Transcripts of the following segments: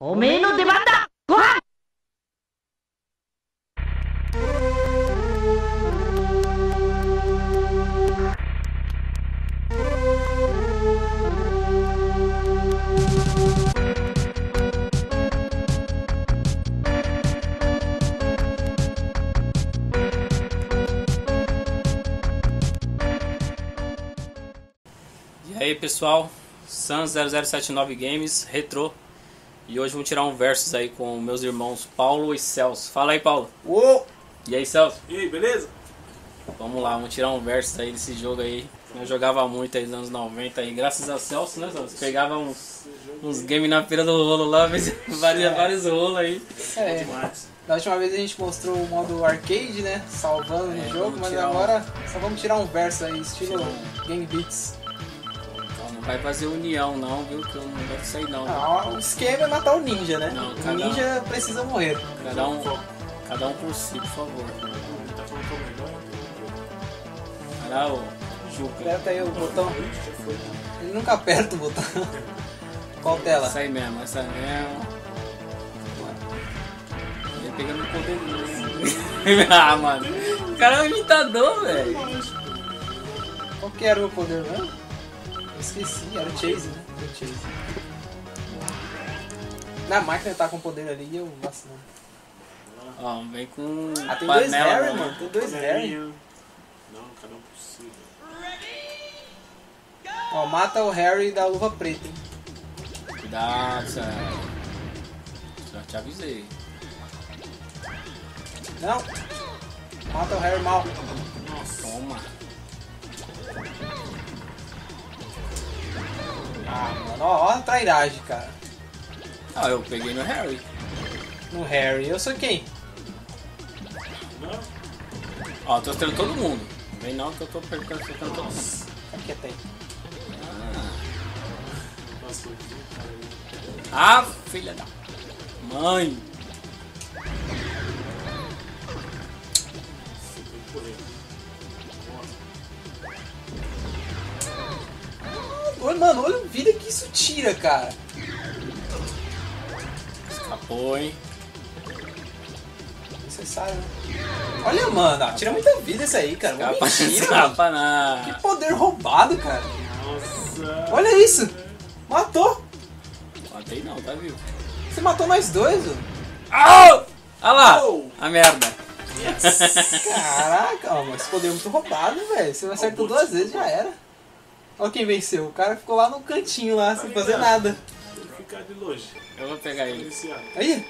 おめえの出番だご飯 E aí pessoal, Sans 0079 Games, Retro. E hoje vamos tirar um versus aí com meus irmãos Paulo e Celso. Fala aí, Paulo. Uou! E aí, Celso? E aí, beleza? Vamos lá, vamos tirar um versus aí desse jogo aí. Eu jogava muito aí nos anos 90 aí, graças a Celso, né, Celso? Pegava uns, uns games na feira do rolo lá, fez vários, vários rolos aí. É, Demais. da última vez a gente mostrou o modo arcade, né? Salvando É, no jogo, mas tirar um- agora só vamos tirar um verso aí, estilo Gang Beats. Vai fazer união não, viu? Que eu não disso aí não. Ah, o esquema é matar o ninja, né? Não, o um. ninja precisa morrer. Cada um, cada um por si, por favor. Tá falando que é o melhor. Olha o Juca. Aperta aí o botão. Ele nunca aperta o botão. Qual tela? Essa aí mesmo, essa mesmo. Ele pegando o poder Ah, mano. O cara é um imitador, velho. Qual que era o meu poder mesmo? Eu esqueci, era o Chase, né? Era o Chase. Na máquina tá com poder ali e eu vacilando. Ó, vem com. Ah, tem dois Harry, mano. mano. Tem dois Harry. Não, cada um possível. Ó, mata o Harry da luva preta, hein? Cuidado, Sam. Já te avisei. Não! Mata o Harry mal. Toma. Ah, mano, ó, ó a trairagem, cara. Ah, eu peguei no Harry. No Harry, eu sou quem? Não? Ó, tô mostrando todo mundo. Vem não que eu tô ficando todo mundo. Fica quieto aí. Aqui. Ah, filha da mãe. Olha, mano, olha a vida que isso tira, cara. Escapou, hein? Necessário, né? Olha, mano, ó, tira muita vida isso aí, cara. Uma Escapa, mentira, mano. escapa na. Que poder roubado, cara. Nossa! Olha isso. Matou. Matei não, tá vivo. Você matou nós dois, velho. Au! Olha lá! Oh! A merda. Caraca, ó, mas esse poder é muito roubado, velho. Você acertou duas vezes já era. Olha quem venceu. O cara ficou lá no cantinho lá, sem fazer nada. Que ficar de longe. Eu vou pegar ele. Aí,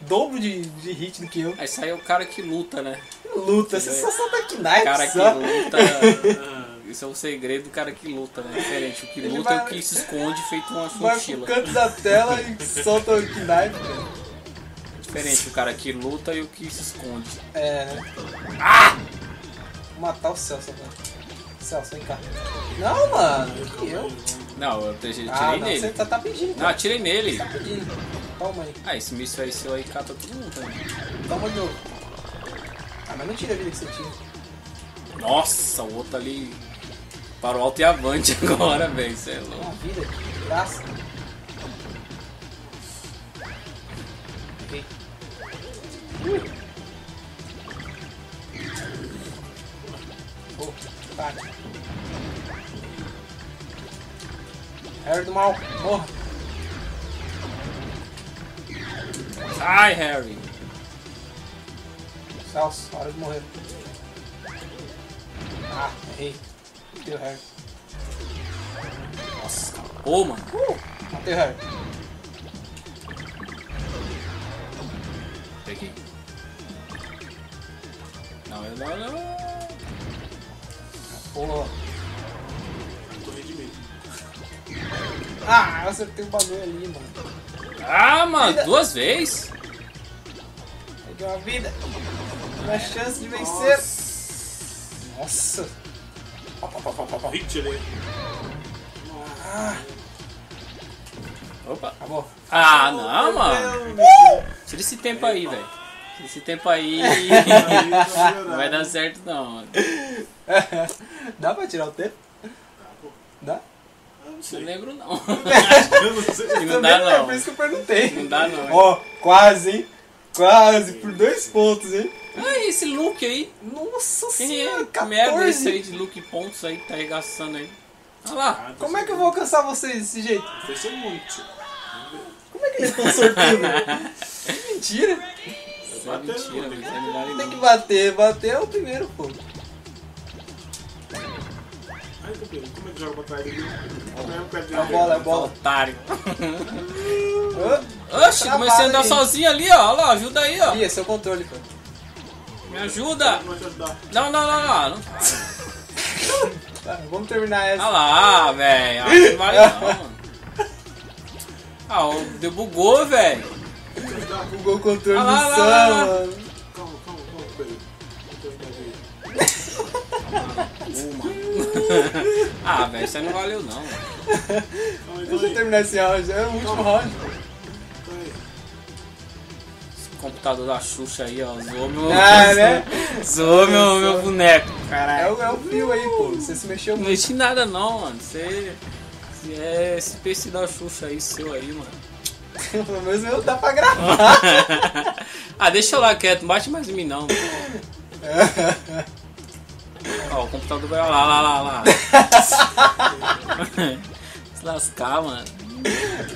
dobro de, de hit do que eu. Aí sai o cara que luta, né? Luta, você só solta aqui O knife cara que luta. Isso é o segredo do cara que luta, né? Diferente. O que Ele luta é o vai- que se esconde feito uma Vai pro mochila. canto da tela e solta o knife, cara. Diferente o cara que luta e o que se esconde. É, né? Ah! Vou matar o Celso agora. Celso, vem cá. Não, mano, que eu. Não, eu te- tirei Ah, não, nele. você tá, tá pedindo. Não, Cara. atirei nele. Tá pedindo. Toma aí. Ah, esse míssil aí seu aí cata todo mundo também. Toma de novo. Ah, mas não tira a vida que você tira. Nossa, o outro ali para o alto e avante agora, velho. Isso é louco. Uma vida aqui, graça. Errei. Oh, bate. Harry do mal, morra. Ai, Harry. Celso, hora de morrer. Ah, errei. Matei o Harry. Nossa, acabou, mano. Uh, matei o Harry. Peguei. Não, eu não, não. Porra. tô redimido. Ah, eu acertei o bagulho ali, mano. Ah, mano, Vida. duas vezes? Peguei uma vida. Uma chance de vencer. Nossa. Ali. Ah, Opa. acabou. Ah, não, mano. Tira esse tempo aí, velho. Tira esse tempo aí. Não vai dar certo, não. Dá pra tirar o tempo? Dá? Ah, não Não sei. lembro não. Eu não sei. Não dá não é não. por isso que eu perguntei. Não dá não. Ó, quase, hein? Quase, por dois pontos, hein? Ah, esse look aí. Nossa Quem senhora, é? Que merda esse 14. aí de look pontos aí que tá arregaçando aí. Olha lá. Ah, Como é que eu vou alcançar vocês desse jeito? Fez um monte. Como é que eles estão sortudos? Mentira. É mentira, velho. Vale Tem que bater, bater é o primeiro, pô. Como é que joga pra trás dele? É a bola, é a bola. Otário. Ô, Oxe, comecei a andar aí. sozinho ali, ó. Olha lá, ajuda aí, ó. Ih, esse é o controle, pô. Me ajuda. Não. Não, não, não, não. Tá, vamos terminar essa. Olha lá, velho. Ah, Não vale não, mano. Ah, o debugou, velho. Bugou o controle Ah lá, do lá, Sam, lá, lá. mano. Ah, velho, isso aí não valeu não. Deixa eu terminar esse round, é o último round. Esse computador da Xuxa aí, ó. Zoou meu. Ah, né? Zoou meu, meu boneco. É Caralho. o, é o fio aí, pô. Você se mexeu Não muito. mexi nada não, mano. Você. você é esse PC da Xuxa aí, seu aí, mano. Pelo menos eu dá pra gravar. ah, deixa eu lá quieto, não bate mais em mim não. O computador vai lá, lá, lá, lá. Se lascar, mano.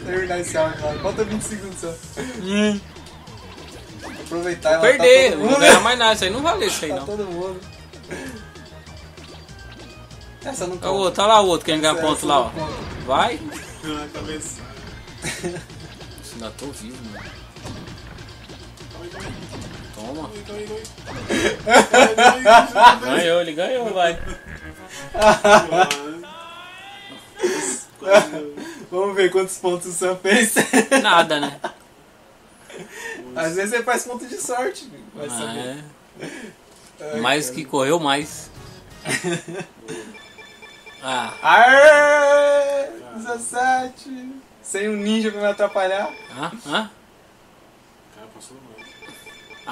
terminar esse round lá. Falta 20 segundos só. Aproveitar e matar Perder, todo não vou ganhar mais nada. Isso aí não valeu isso aí Tá não. todo mundo. Essa não Olha o conta. outro, olha lá o outro querendo ganhar Essa- ponto lá, ó. conta. Vai. Na cabeça. Ainda tô vivo, mano. Toma. Ganhou, ele ganhou, vai. Vamos ver quantos pontos o Sam fez. Nada, né? Às vezes você faz ponto de sorte. Vai Ah, saber. é. Ai, Mais cara. que correu mais. Ah, Aê! 17! Sem um ninja pra me atrapalhar. ah, ah. Cara, passou mal.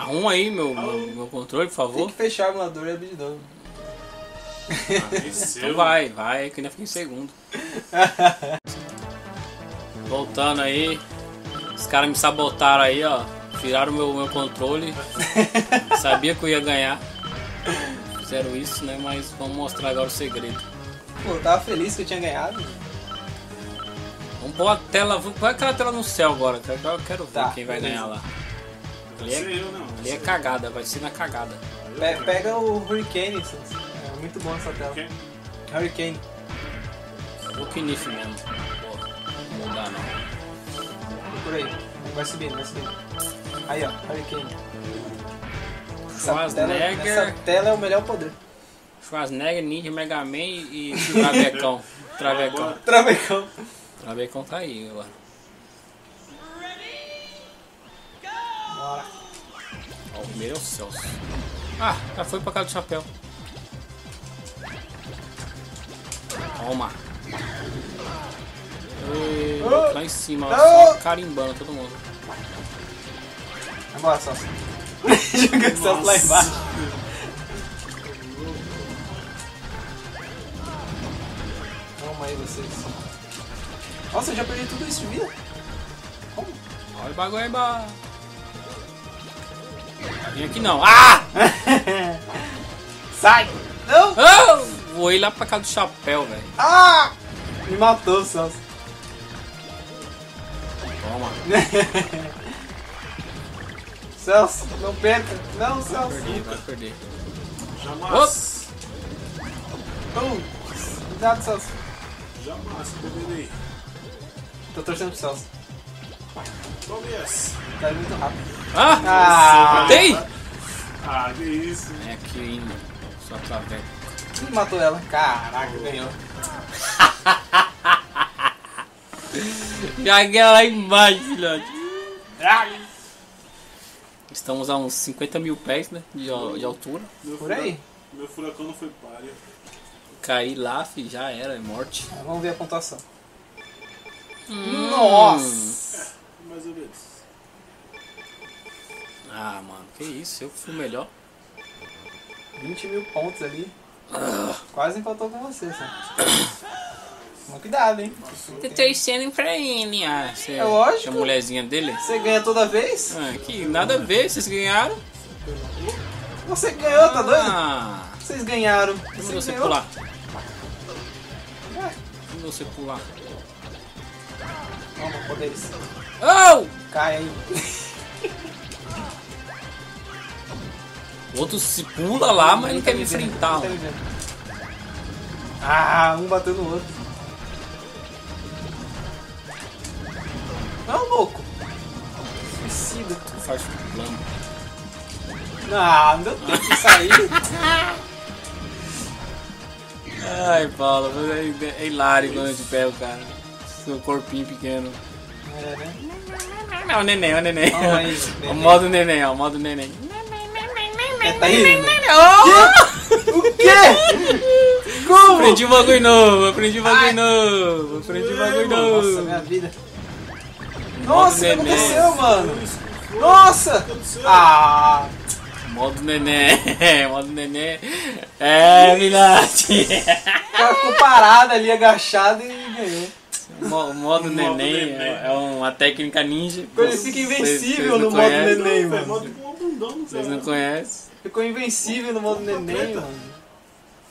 Arruma aí meu, meu, meu controle, por Tem favor. que fechar o emulador e venceu. Então vai, vai, que ainda fica em segundo. Voltando aí. Os caras me sabotaram aí, ó. Tiraram meu, meu controle. Sabia que eu ia ganhar. Fizeram isso, né? Mas vamos mostrar agora o segredo. Pô, eu tava feliz que eu tinha ganhado. Vamos pôr a tela. vamos- Põe aquela tela no céu agora. que Eu quero ver Tá, quem vai beleza. ganhar lá. Sei é, eu, não. Ali é cagada, vai ser na cagada. Pe- pega o Hurricane. É muito bom essa tela. Quem? Hurricane. O que nife mesmo. Pô, não mudar não. Por aí. Vai subindo, vai subindo. Aí, ó. Hurricane. Essa tela, Schwarzenegger. essa tela é o melhor poder. Schwarzenegger, Ninja, Mega Man e Travecão. Travecão. Travecão. Travecão tá aí agora. Bora. Primeiro é o Celso. Ah, já foi pra casa do chapéu. Toma. Ei, Oh. lá em cima, ó, Oh. só carimbando todo mundo. Vambora, Celso. Joga o Celso lá embaixo. Calma aí, vocês. Nossa, eu já perdi tudo isso de vida? Como? Olha o bagulho aí, ba... Vem aqui não. Ah! Sai! Não! Ah! Voei lá pra casa do chapéu, velho. Ah! Me matou, Celso. Toma. Celso, não perca. Não, Celso. Perdi, vai perder. Jamais. Pum. Cuidado, Celso. Jamais, perderei. Tô torcendo pro Celso. Tá indo muito rápido. Ah! Ah! Tem! Ah, que isso. É aqui ainda. Só traveco. Quem matou ela? Caraca, ganhou. Joguei ela lá embaixo, filhote. Estamos a uns 50 mil pés, né? De, de altura. Meu Por aí. Meu furacão não foi páreo. Caí lá, fi, já era, é morte. Vamos ver a pontuação. Hum. Nossa! Mais ou menos. Ah, mano, que isso, eu fui o melhor. 20 mil pontos ali. Quase empatou com você. Toma cuidado, hein? Tô torcendo pra ele, ah. Você, É lógico. A mulherzinha dele. Você ganha toda vez? Ah, que nada a ver, vocês ganharam. Você ganhou, tá doido? Ah, Vocês ganharam. como Você você ganhou. pular? Como você pular? Toma, poderes. Oh! Cai aí. O outro se pula lá, mas não quer me enfrentar. Ah, um bateu no outro. Não, louco. Suicida. Faz plano. Ah, não deu tempo de sair. Ai, Paulo, é, é hilário quando eu te pego, cara. Seu corpinho pequeno. É, o neném, é o neném. Aí, O modo neném, ó, o modo neném. É, tá rindo? Oh! O quê? Como? Aprendi um bagulho novo, aprendi um bagulho novo, aprendi um bagulho Nossa, novo. minha vida. Nossa, o que aconteceu, mano? Nossa! Ah, Modo neném, modo neném. É, Milati. o cara ficou parado ali, agachado e ganhou. Mo- modo neném é é uma técnica ninja. Ele fica invencível no modo neném, mano. modo um bundão Vocês não conhecem? Ficou invencível no modo neném, mano.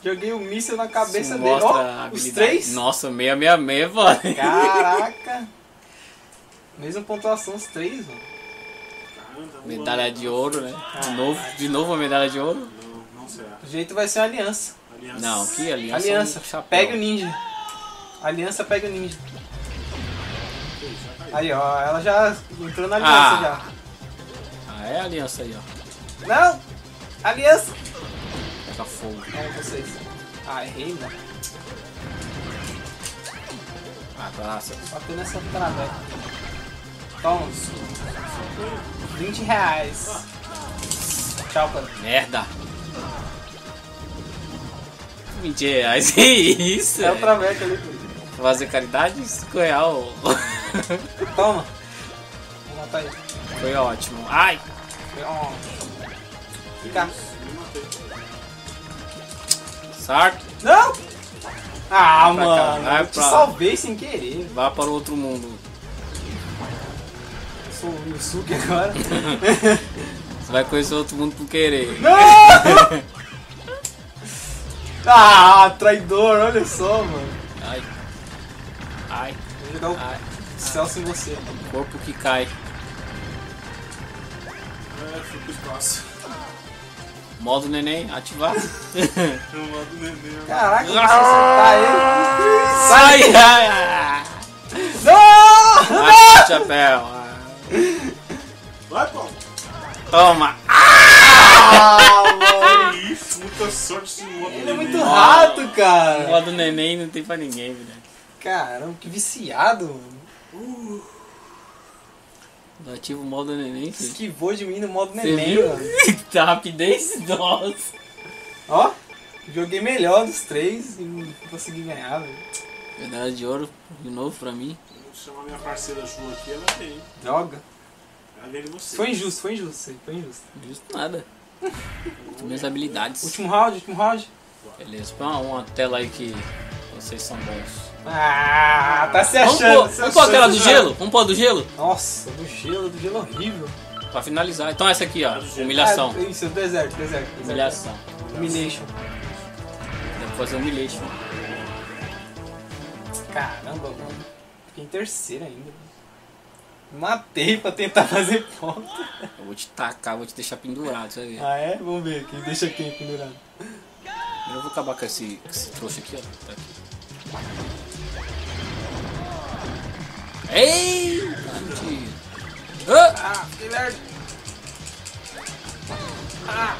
Joguei o míssil na cabeça Isso dele. a Ó, os três? Nossa, 666, foda. Caraca! Mesma pontuação, os três, mano. Caramba, Medalha de ouro, né? De novo, de novo uma medalha de ouro? Não, não será. O jeito vai ser uma aliança. Aliança. Não, que aliança. Aliança. um. Pega o ninja. Aliança pega o ninja. Aí, ó, ela já entrou na aliança Ah. Ah, é a aliança aí, ó. já. Não! Aliança! Pega fogo. Vamos vocês. Ah, errei, mano. Abraça. Bateu nessa traveca. Toma. 20 reais. Tchau, cara. Merda. 20 reais, que isso? É o é? traveca ali. pô. Fazer caridade? 5 real. Toma. Vou matar ele. Foi ótimo. Ai! Ó. Fica. Me matei. Sarto. Não! Ah, Vai pra cá, mano. vai eu te pra lá. salvei sem querer. Vá para o outro mundo. Eu sou o Yusuke agora. Você vai conhecer outro mundo por querer. Não! ah, traidor, olha só, mano. Ai. Ai. Vou jogar o Ai. Celso em você. Corpo que cai. É, fui pro espaço. Modo neném, ativar. Mando o neném. Caraca, deixa eu acertar ele. Sai! Ai, Não! ai, chapéu. Ah. Vai, Paulo. Toma. Ah, mano. Isso, muita sorte esse modo. Ele é muito rato, cara. Modo neném não tem pra ninguém, velho. Caramba, que viciado, mano. Eu ativo o modo neném, filho. Esquivou de mim no modo Você neném, viu? mano. tá rapidez? Nossa. Ó, joguei melhor dos três e não consegui ganhar, velho. Medalha de ouro, de novo pra mim. Vou chamar minha parceira Ju aqui, ela tem. Droga. Ela vem de você. Foi injusto, foi injusto, isso aí, foi injusto. Justo nada. Minhas habilidades. Último round, último round. Beleza, põe uma, uma tela aí que vocês são bons. Ah, tá se Vamos achando. pôr, se vamos pôr aquela do gelo? Vamos pôr do gelo? Nossa, do gelo, do gelo horrível. Pra finalizar. Então essa aqui, ó. Gelo. Humilhação. Ah, isso, deserto, deserto. deserto. Humilhação. Humilhation. Deve fazer humilhation. Caramba, mano. Fiquei em terceiro ainda. Matei pra tentar fazer ponto. Eu vou te tacar, vou te deixar pendurado, você vai ver. Ah, é? Vamos ver quem deixa quem pendurado. Eu vou acabar com esse, esse trouxa aqui, ó. Tá aqui. Ei! Mentira. Ah! Ah, que merda. Ah.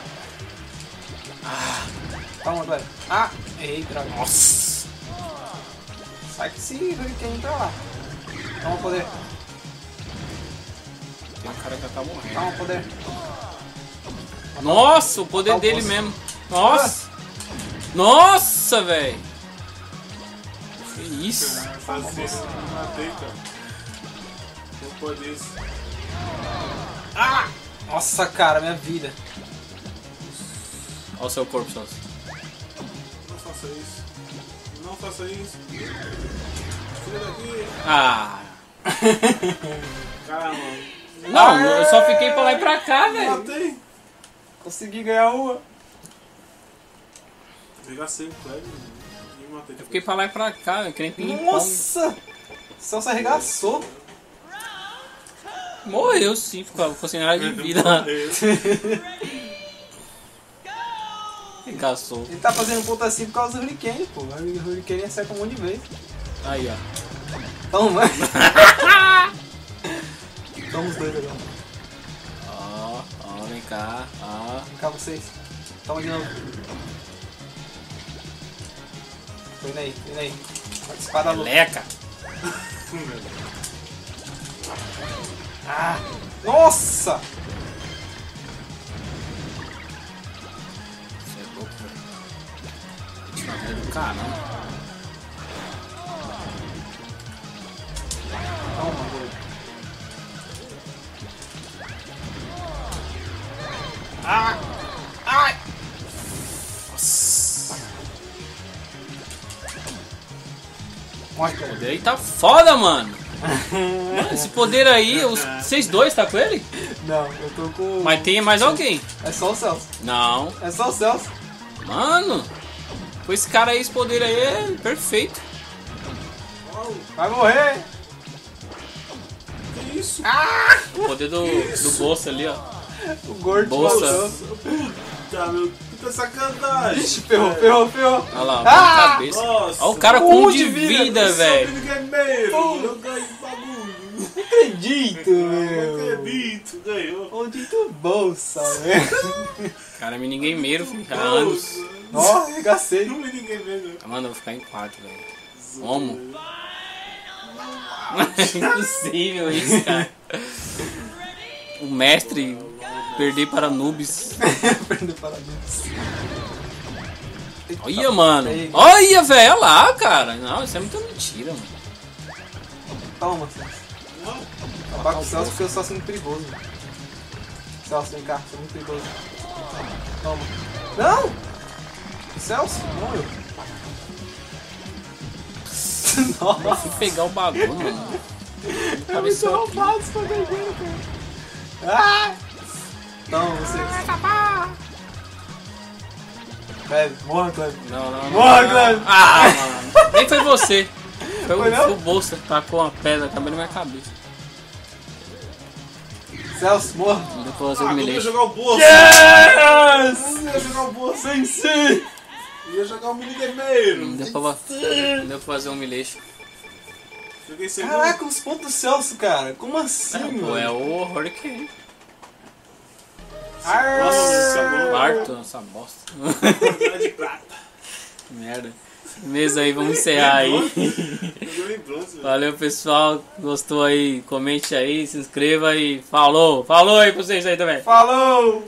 Ah. Toma, velho. Ah, errei, droga. Nossa! Sai que esse Hurricane pra lá. Toma poder, Tem um cara que já tá morrendo. toma poder. Nossa, o poder Matar o dele boss. mesmo. Nossa! Nossa, velho! Que isso? Faz isso, me matei, cara. Não pode isso. Nossa, cara, minha vida. Olha o seu corpo, Celso. Não faça isso. Não faça isso. Tira daqui. Ah. Caramba. Não, eu só fiquei pra lá e pra cá, velho. Matei. Consegui ganhar uma. Pegar sempre, velho. Matei. Eu fiquei pra lá e pra cá, velho. Nossa! O Celso arregaçou. Morreu sim, ficou, ficou sem nada de vida. Engaçou. Ele tá fazendo ponto assim por causa do Hurricane, pô. O Hurricane acerta um monte de vez. Aí, ó. Toma! Toma os dois agora. Ó, ó, vem cá. Ó. Vem cá vocês. Toma de novo. Foi aí, foi aí. Espada louca. Leca. Ah! Nossa! Você é louco, velho. Ver do caramba. Toma, doido. Ah! Ai! Nossa! Morre, O cara. poder aí tá foda, mano. Mano, esse poder aí, os, vocês dois tá com ele? Não, eu tô com. Mas tem mais alguém? É só o Celso. Não. É só o Celso. Mano, com esse cara aí, esse poder aí é perfeito. Vai morrer! Que isso? O poder do, do bolso ali, ó. O gordo Bolsa. voltou. Puta, meu. Puta sacanagem. Ixi, ferrou, ferrou, ferrou. Olha lá, Ah! cabeça. Nossa. Olha o cara com Um de vida, vida, velho. Pô. Eu ganhei bagulho. Não acredito, Não meu. acredito, ganhou. Maldito bolsa, velho. Cara, é ninguém meiro, filho, há anos. Ó, arregacei. Não me ninguém vendo. Mano, eu vou ficar em quarto, velho. Como? É impossível isso, cara. O mestre perder para noobs. Perdeu parabéns. Olha, mano. Aí. Olha, velho. Olha lá, cara. Não, isso é muita mentira, mano. Toma, Celso. Abaca o Celso porque o Celso é muito perigoso. Celso, vem cá, você é muito perigoso. Toma. Não! Celso? Morreu. Nossa, Fui pegar o bagulho, mano. é muito Apareceu aqui. roubado esse poderzinho, cara. Ah! Toma, vocês. Cleve, morra, Cleve. Não, não, não. Morra, não. Cleber. Ah, mano. Nem foi você. Foi, Foi o, não? o bolsa que tacou uma pedra, acabou na minha cabeça. Celso, morra. Não pra fazer Ah, o eu ia jogar o bolso. Yes! Eu ia jogar o bolso. Sensei! Eu ia jogar o minigameiro. Não deu pra, não deu pra fazer um segundo. Caraca, os pontos do Celso, cara. Como assim, Pô, mano? é o Hurricane. Arr! Nossa, Quarto, essa bosta. De prata. Merda. Mesa aí, vamos encerrar aí. Velho. Valeu, pessoal. Gostou aí? Comente aí, se inscreva e falou. Falou aí pra vocês aí também. Falou!